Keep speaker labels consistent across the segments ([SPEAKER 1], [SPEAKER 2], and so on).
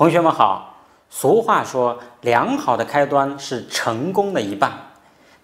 [SPEAKER 1] 同学们好，俗话说，良好的开端是成功的一半。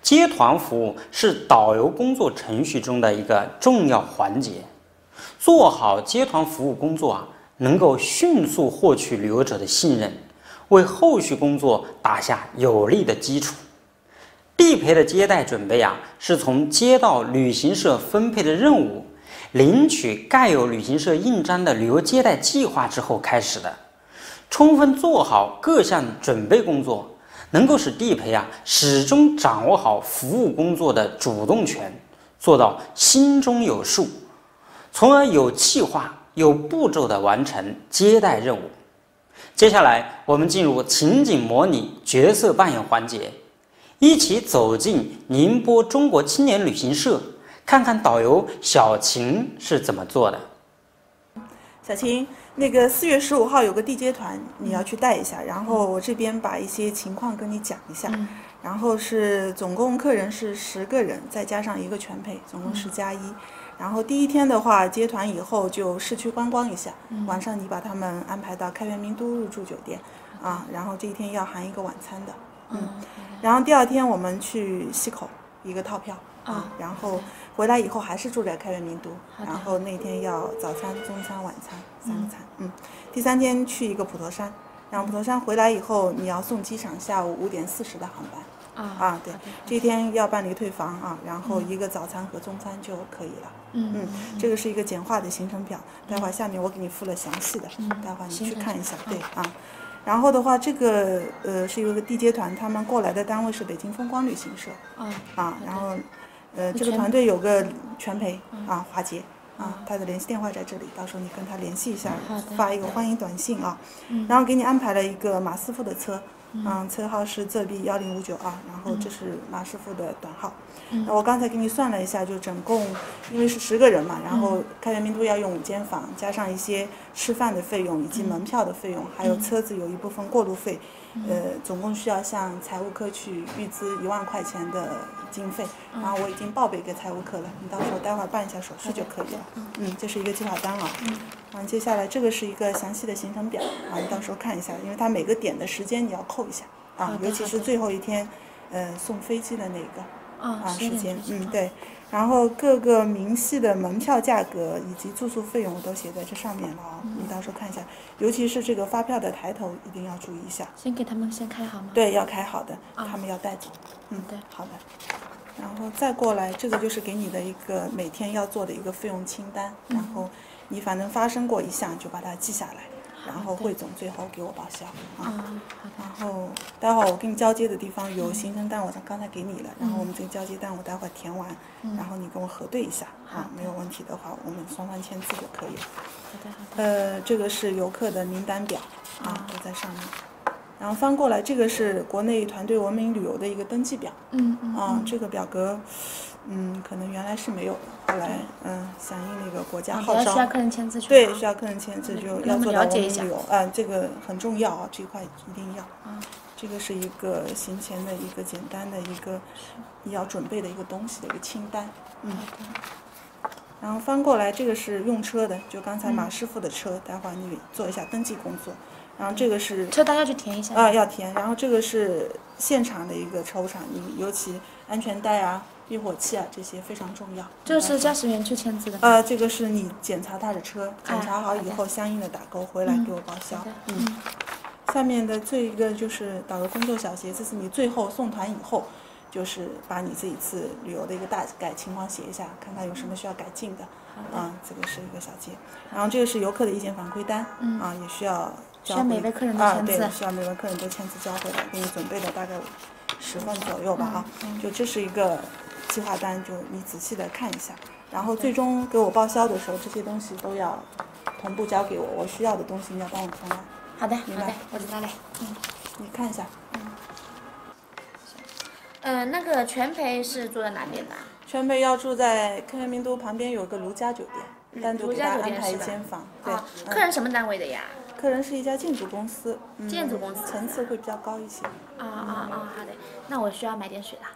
[SPEAKER 1] 接团服务是导游工作程序中的一个重要环节，做好接团服务工作啊，能够迅速获取旅游者的信任，为后续工作打下有力的基础。地陪的接待准备啊，是从接到旅行社分配的任务，领取盖有旅行社印章的旅游接待计划之后开始的。充分做好各项准备工作，能够使地陪啊始终掌握好服务工作的主动权，做到心中有数，从而有计划、有步骤地完成接待任务。接下来，我们进入情景模拟角色扮演环节，一起走进宁波中国青年旅行社，看看导游小秦是怎么做的。
[SPEAKER 2] 小秦，那个四月十五号有个地接团，你要去带一下。然后我这边把一些情况跟你讲一下。然后是总共客人是十个人，再加上一个全陪，总共十加一。然后第一天的话，接团以后就市区观光一下。晚上你把他们安排到开元名都入住酒店，啊，然后这一天要含一个晚餐的。嗯。然后第二天我们去溪口，一个套票。啊。然后。回来以后还是住在开元名都，然后那天要早餐、中餐、晚餐三个第三天去一个普陀山，然后普陀山回来以后你要送机场下午五点四十的航班。啊啊，对，这一天要办理退房啊，然后一个早餐和中餐就可以了。嗯嗯，这个是一个简化的行程表，待会儿下面我给你附了详细的，待会儿你去看一下。对啊，然后的话，这个呃是一个地接团，他们过来的单位是北京风光旅行社。啊啊，然后。呃，这个团队有个全陪啊，华杰啊，他的联系电话在这里，到时候你跟他联系一下，发一个欢迎短信啊，然后给你安排了一个马师傅的车，嗯，车号是浙 B 幺零五九二，然后这是马师傅的短号。那我刚才给你算了一下，就总共因为是十个人嘛，然后开元名都要用五间房，加上一些吃饭的费用以及门票的费用，还有车子有一部分过路费，呃，总共需要向财务科去预支一万块钱的经费，然后我已经报备给财务科了，你到时候待会儿办一下手续就可以了。嗯，这是一个计划单啊。嗯。然后接下来这个是一个详细的行程表啊，你到时候看一下，因为它每个点的时间你要扣一下啊，尤其是最后一天，呃，送飞机的那个。啊，时间，嗯，对，然后各个明细的门票价格以及住宿费用我都写在这上面了啊，你到时候看一下，尤其是这个发票的抬头一定要注意一下。
[SPEAKER 3] 先给他们先开好吗？
[SPEAKER 2] 对，要开好的，他们要带走。嗯，对，好的。然后再过来，这个就是给你的一个每天要做的一个费用清单，然后你反正发生过一项就把它记下来。然后汇总最后给我报销啊，然后待会儿我给你交接的地方有行程单，我刚才给你了，然后我们这个交接单我待会儿填完，然后你跟我核对一下啊，没有问题的话我们双方签字就可以了。
[SPEAKER 3] 好的好
[SPEAKER 2] 的。呃，这个是游客的名单表啊，都在上面。然后翻过来，这个是国内团队文明旅游的一个登记表。嗯嗯。啊，这个表格。嗯，可能原来是没有的，后来嗯响应那个国家号召，
[SPEAKER 3] 需要客人签字去
[SPEAKER 2] 对，需要客人签字就要做到
[SPEAKER 3] 文明
[SPEAKER 2] 旅游，嗯，这个很重要啊，这一块一定要。嗯，这个是一个行前的一个简单的一个你要准备的一个东西的一个清单。嗯。然后翻过来，这个是用车的，就刚才马师傅的车，待会儿你做一下登记工作。然后这个是
[SPEAKER 3] 车单要去填一下
[SPEAKER 2] 啊，要填。然后这个是现场的一个抽查，你尤其安全带啊。灭火器啊，这些非常重要。
[SPEAKER 3] 这是驾驶员去签字的。
[SPEAKER 2] 呃，这个是你检查他的车，检查好以后相应的打勾回来给我报销。嗯。下面的这一个就是导游工作小结，这是你最后送团以后，就是把你这一次旅游的一个大概情况写一下，看看有什么需要改进的。啊，这个是一个小结。然后这个是游客的意见反馈单，啊，也需要
[SPEAKER 3] 需要每位客人的签字。
[SPEAKER 2] 啊，对，需要每位客人都签字交回来，给你准备的大概十份左右吧。啊，就这是一个。计划单就你仔细的看一下，然后最终给我报销的时候，这些东西都要同步交给我。我需要的东西你要帮我送来。
[SPEAKER 3] 好的，明白，我知道了。
[SPEAKER 2] 嗯，你看一下。
[SPEAKER 3] 嗯。嗯，那个全培是住在哪边的？
[SPEAKER 2] 全培要住在开元名都旁边有个卢家酒店，单独给他安排一间房。对。
[SPEAKER 3] 客人什么单位的呀？
[SPEAKER 2] 客人是一家建筑公司。
[SPEAKER 3] 建筑公司。
[SPEAKER 2] 层次会比较高一些。
[SPEAKER 3] 啊啊啊！好的，那我需要买点水了。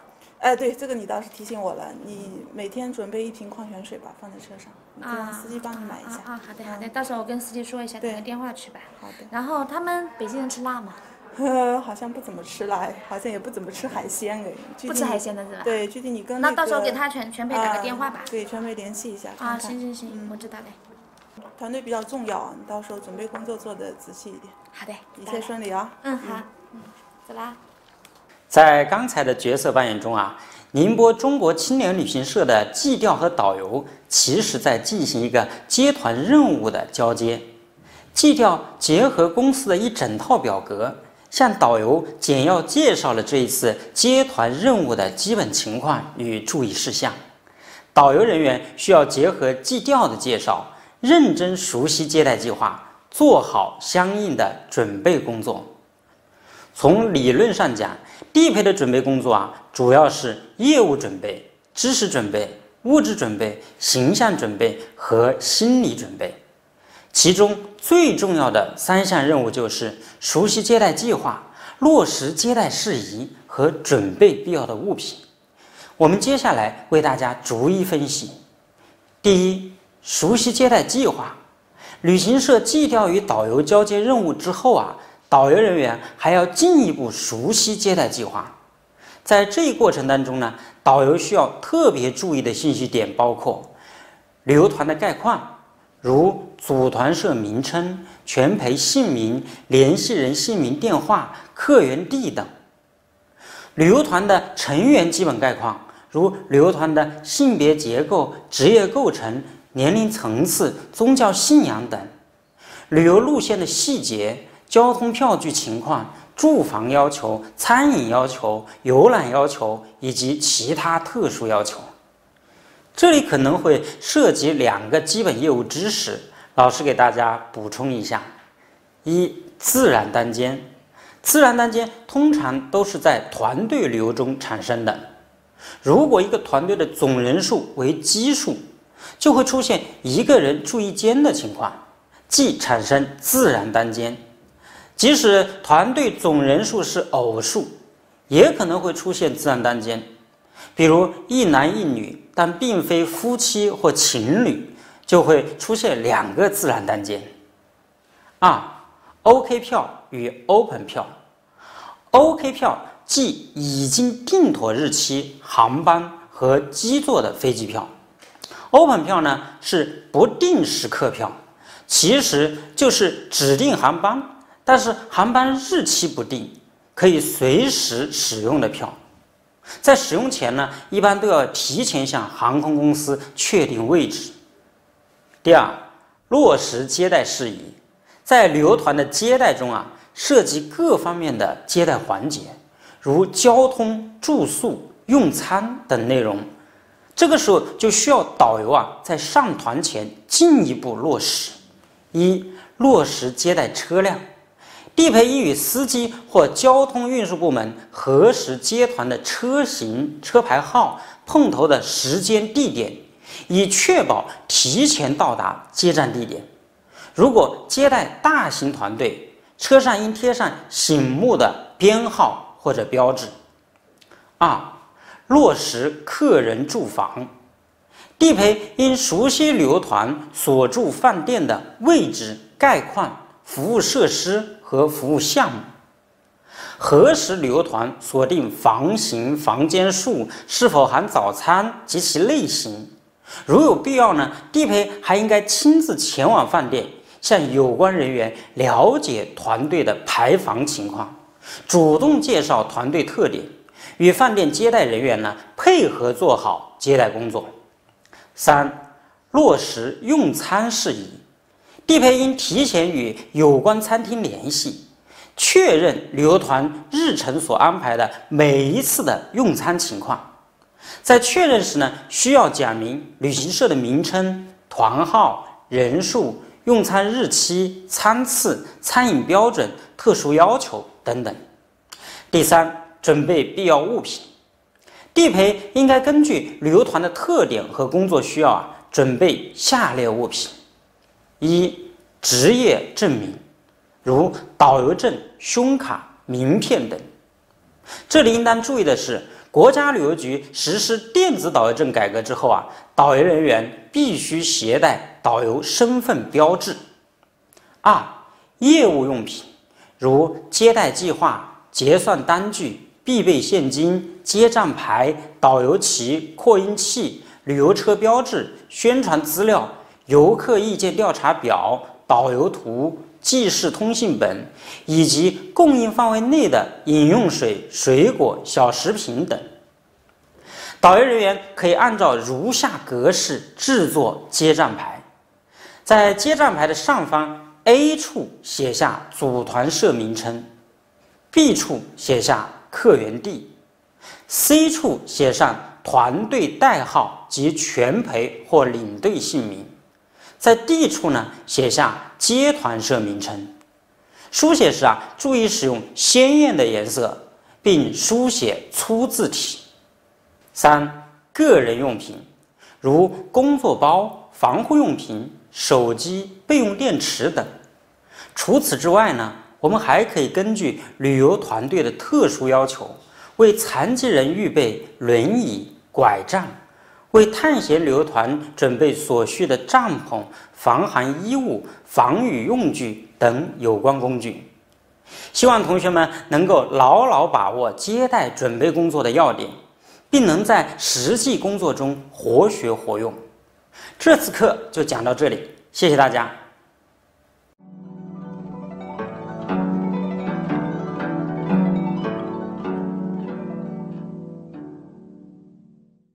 [SPEAKER 2] 哎，对，这个你倒是提醒我了。你每天准备一瓶矿泉水吧，放在车上，让司机帮你买一下。
[SPEAKER 3] 啊，好的好的，到时候我跟司机说一下，打个电话去吧。
[SPEAKER 2] 好的。
[SPEAKER 3] 然后他们北京人吃辣吗？
[SPEAKER 2] 呵，好像不怎么吃辣，好像也不怎么吃海鲜哎。
[SPEAKER 3] 不吃海鲜的是吧？
[SPEAKER 2] 对，具体你跟
[SPEAKER 3] 那到时候给他全全培打个电话吧。
[SPEAKER 2] 对，全培联系一下。
[SPEAKER 3] 啊，行行行，我知道嘞。
[SPEAKER 2] 团队比较重要，你到时候准备工作做的仔细一点。
[SPEAKER 3] 好的，
[SPEAKER 2] 一切顺利啊。
[SPEAKER 3] 嗯，好。嗯，走啦。
[SPEAKER 1] 在刚才的角色扮演中啊，宁波中国青年旅行社的计调和导游，其实在进行一个接团任务的交接。计调结合公司的一整套表格，向导游简要介绍了这一次接团任务的基本情况与注意事项。导游人员需要结合计调的介绍。认真熟悉接待计划，做好相应的准备工作。从理论上讲，地陪的准备工作啊，主要是业务准备、知识准备、物质准备、形象准备和心理准备。其中最重要的三项任务就是熟悉接待计划、落实接待事宜和准备必要的物品。我们接下来为大家逐一分析。第一。熟悉接待计划，旅行社计调与导游交接任务之后啊，导游人员还要进一步熟悉接待计划。在这一过程当中呢，导游需要特别注意的信息点包括旅游团的概况，如组团社名称、全陪姓名、联系人姓名、电话、客源地等；旅游团的成员基本概况，如旅游团的性别结构、职业构成。年龄层次、宗教信仰等，旅游路线的细节、交通票据情况、住房要求、餐饮要求、游览要求以及其他特殊要求。这里可能会涉及两个基本业务知识，老师给大家补充一下：一、自然单间，自然单间通常都是在团队旅游中产生的。如果一个团队的总人数为奇数。就会出现一个人住一间的情况，即产生自然单间。即使团队总人数是偶数，也可能会出现自然单间。比如一男一女，但并非夫妻或情侣，就会出现两个自然单间。二，OK 票与 Open 票。OK 票即已经定妥日期、航班和机座的飞机票。Open 票呢是不定时客票，其实就是指定航班，但是航班日期不定，可以随时使用的票。在使用前呢，一般都要提前向航空公司确定位置。第二，落实接待事宜，在旅游团的接待中啊，涉及各方面的接待环节，如交通、住宿、用餐等内容。这个时候就需要导游啊，在上团前进一步落实：一、落实接待车辆，地陪应与司机或交通运输部门核实接团的车型、车牌号、碰头的时间、地点，以确保提前到达接站地点。如果接待大型团队，车上应贴上醒目的编号或者标志。二。落实客人住房，地陪应熟悉旅游团所住饭店的位置、概况、服务设施和服务项目，核实旅游团锁定房型、房间数是否含早餐及其类型。如有必要呢，地陪还应该亲自前往饭店，向有关人员了解团队的排房情况，主动介绍团队特点。与饭店接待人员呢配合做好接待工作。三、落实用餐事宜，地陪应提前与有关餐厅联系，确认旅游团日程所安排的每一次的用餐情况。在确认时呢，需要讲明旅行社的名称、团号、人数、用餐日期、餐次、餐饮标准、特殊要求等等。第三。准备必要物品，地陪应该根据旅游团的特点和工作需要啊，准备下列物品：一、职业证明，如导游证、胸卡、名片等。这里应当注意的是，国家旅游局实施电子导游证改革之后啊，导游人员必须携带导游身份标志。二、业务用品，如接待计划、结算单据、必备现金、接站牌、导游旗、扩音器、旅游车标志、宣传资料、游客意见调查表、导游图。记事通信本以及供应范围内的饮用水、水果、小食品等，导游人员可以按照如下格式制作接站牌。在接站牌的上方，A 处写下组团社名称，B 处写下客源地，C 处写上团队代号及全陪或领队姓名。在 D 处呢，写下接团社名称。书写时啊，注意使用鲜艳的颜色，并书写粗字体。三、个人用品，如工作包、防护用品、手机、备用电池等。除此之外呢，我们还可以根据旅游团队的特殊要求，为残疾人预备轮椅、拐杖。为探险旅游团准备所需的帐篷、防寒衣物、防雨用具等有关工具。希望同学们能够牢牢把握接待准备工作的要点，并能在实际工作中活学活用。这次课就讲到这里，谢谢大家。